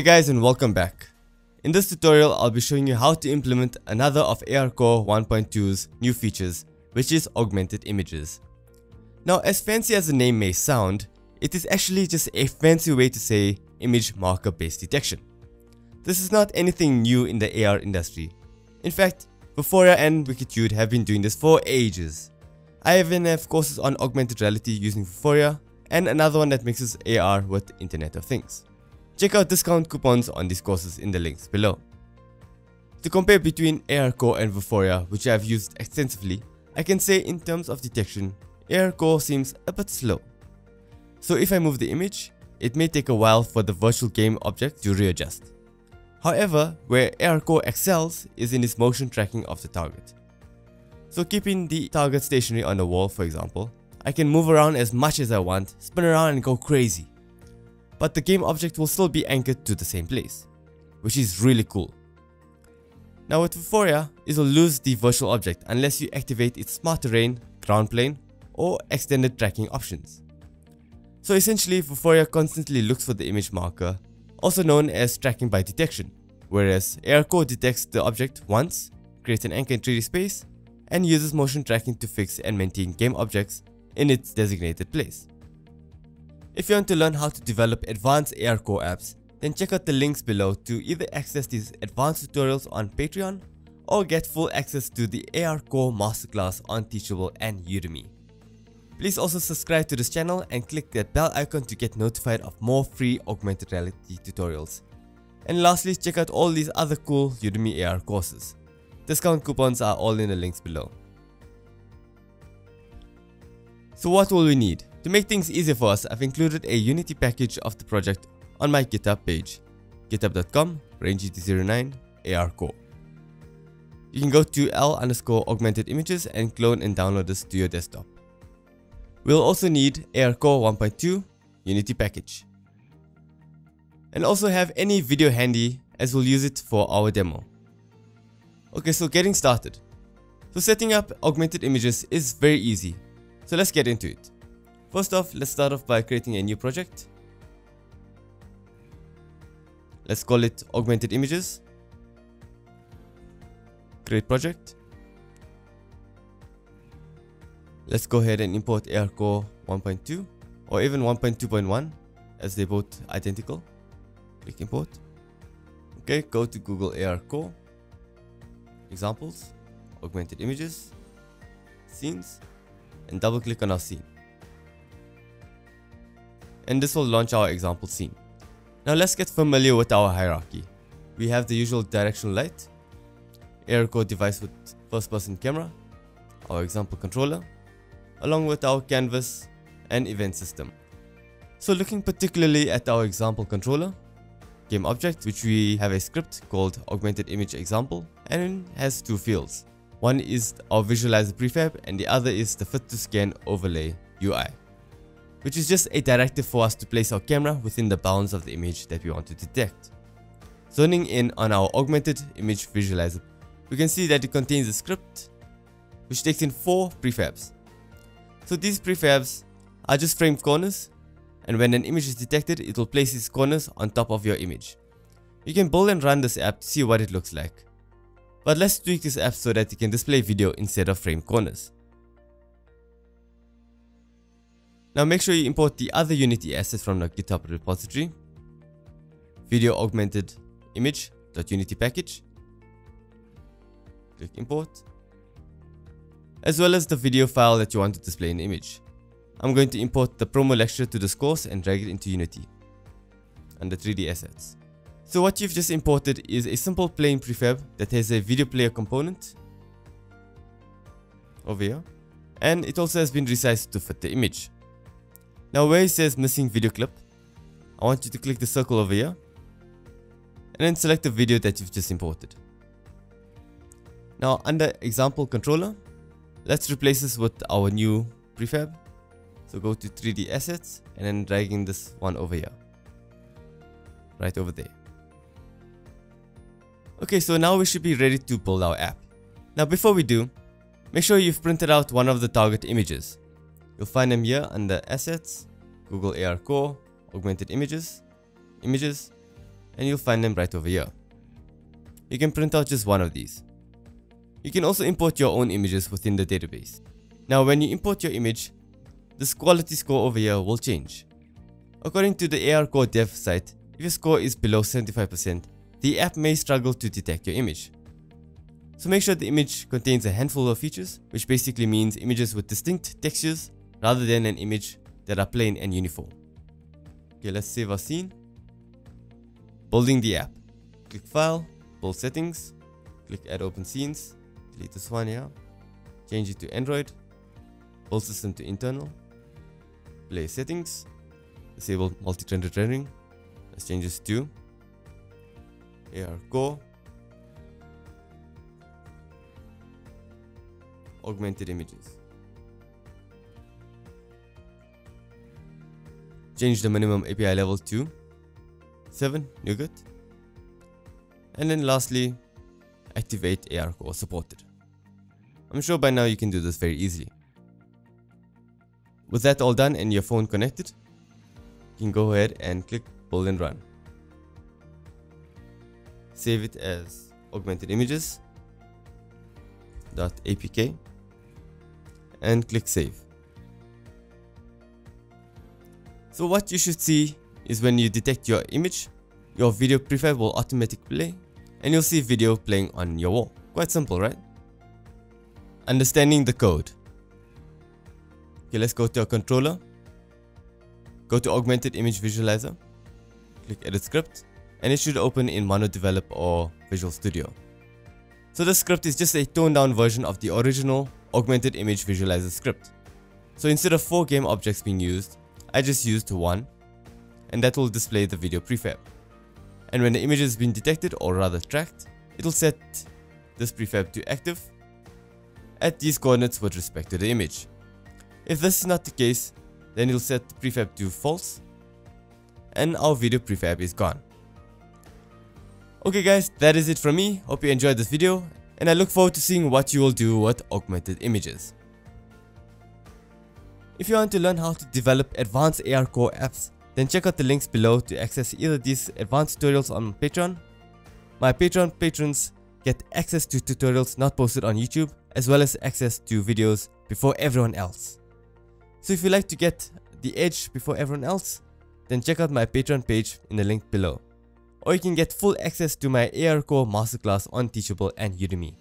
Hey guys and welcome back. In this tutorial I'll be showing you how to implement another of ARCore 1.2's new features which is augmented images. Now as fancy as the name may sound, it is actually just a fancy way to say image marker based detection. This is not anything new in the AR industry. In fact, Vuforia and Wikitude have been doing this for ages. I even have courses on augmented reality using Vuforia and another one that mixes AR with Internet of Things. Check out discount coupons on these courses in the links below. To compare between ARCore and Vuforia, which I have used extensively, I can say in terms of detection, ARCore seems a bit slow. So if I move the image, it may take a while for the virtual game object to readjust. However, where ARCore excels is in its motion tracking of the target. So keeping the target stationary on the wall for example, I can move around as much as I want, spin around and go crazy. But the game object will still be anchored to the same place, which is really cool. Now with Vuforia, it will lose the virtual object unless you activate its smart terrain, ground plane, or extended tracking options. So essentially, Vuforia constantly looks for the image marker also known as tracking by detection, whereas ARCore detects the object once, creates an anchor in 3D space, and uses motion tracking to fix and maintain game objects in its designated place. If you want to learn how to develop advanced ARCore apps, then check out the links below to either access these advanced tutorials on Patreon or get full access to the ARCore Masterclass on Teachable and Udemy. Please also subscribe to this channel and click that bell icon to get notified of more free augmented reality tutorials. And lastly, check out all these other cool Udemy AR courses. Discount coupons are all in the links below. So what will we need? To make things easier for us, I've included a Unity package of the project on my GitHub page, github.com rangt09 arcore. You can go to l underscore augmented images and clone and download this to your desktop. We'll also need ARCore 1.2 Unity package. And also have any video handy as we'll use it for our demo. Okay, so getting started. So setting up augmented images is very easy. So let's get into it. First off, let's start off by creating a new project. Let's call it augmented images. Create project. Let's go ahead and import ARCore 1.2 or even 1.2.1 as they're both identical. Click import. Okay, go to Google ARCore, examples, augmented images, scenes, and double click on our scene. And this will launch our example scene. Now let's get familiar with our hierarchy. We have the usual directional light, ARCore device with first person camera, our example controller, along with our canvas and event system. So looking particularly at our example controller, game object which we have a script called augmented image example and it has two fields. One is our visualizer prefab and the other is the fit to scan overlay UI which is just a directive for us to place our camera within the bounds of the image that we want to detect. Zoning in on our augmented image visualizer, we can see that it contains a script which takes in four prefabs so these prefabs are just framed corners and when an image is detected, it will place these corners on top of your image. You can build and run this app to see what it looks like. But let's tweak this app so that it can display video instead of frame corners. Now make sure you import the other Unity assets from the GitHub repository. Video augmented image.unity package. Click import as well as the video file that you want to display in the image. I'm going to import the promo lecture to this course and drag it into Unity under 3D assets. So what you've just imported is a simple plane prefab that has a video player component over here and it also has been resized to fit the image. Now where it says missing video clip, I want you to click the circle over here and then select the video that you've just imported. Now under example controller, Let's replace this with our new prefab. So go to 3D assets and then dragging this one over here. Right over there. Okay, so now we should be ready to build our app. Now before we do, make sure you've printed out one of the target images. You'll find them here under Assets, Google AR Core, Augmented Images, Images, and you'll find them right over here. You can print out just one of these. You can also import your own images within the database. Now when you import your image, this quality score over here will change. According to the AR Core dev site, if your score is below 75%, the app may struggle to detect your image. So make sure the image contains a handful of features, which basically means images with distinct textures rather than an image that are plain and uniform. Okay, let's save our scene. Building the app. Click File, Build Settings, click Add Open Scenes, delete this one here, change it to Android, build system to internal, play settings, disable multi-threaded rendering, let's change this to AR Core, augmented images. Change the minimum API level to 7, Nougat? And then lastly, activate ARCore supported. I'm sure by now you can do this very easily. With that all done and your phone connected, you can go ahead and click build and run. Save it as augmented images .apk and click save. So what you should see is when you detect your image, your video prefab will automatically play and you'll see video playing on your wall. Quite simple, right? Understanding the code. Okay, let's go to our controller. Go to Augmented Image Visualizer. Click Edit Script. And it should open in Mono Develop or Visual Studio. So the script is just a toned down version of the original Augmented Image Visualizer script. So instead of 4 game objects being used, I just used one and that will display the video prefab. And when the image has been detected or rather tracked, it will set this prefab to active at these coordinates with respect to the image. If this is not the case, then it will set the prefab to false and our video prefab is gone. Okay guys, that is it from me. Hope you enjoyed this video and I look forward to seeing what you will do with augmented images. If you want to learn how to develop advanced ARCore apps, then check out the links below to access either these advanced tutorials on Patreon. My Patreon patrons get access to tutorials not posted on YouTube as well as access to videos before everyone else. So if you like to get the edge before everyone else, then check out my Patreon page in the link below. Or you can get full access to my ARCore masterclass on Teachable and Udemy.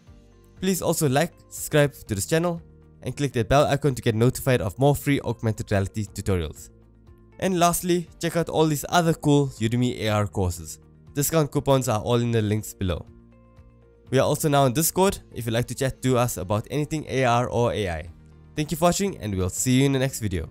Please also like, subscribe to this channel, and click that bell icon to get notified of more free augmented reality tutorials. And lastly, check out all these other cool Udemy AR courses. Discount coupons are all in the links below. We are also now on Discord if you'd like to chat to us about anything AR or AI. Thank you for watching and we'll see you in the next video.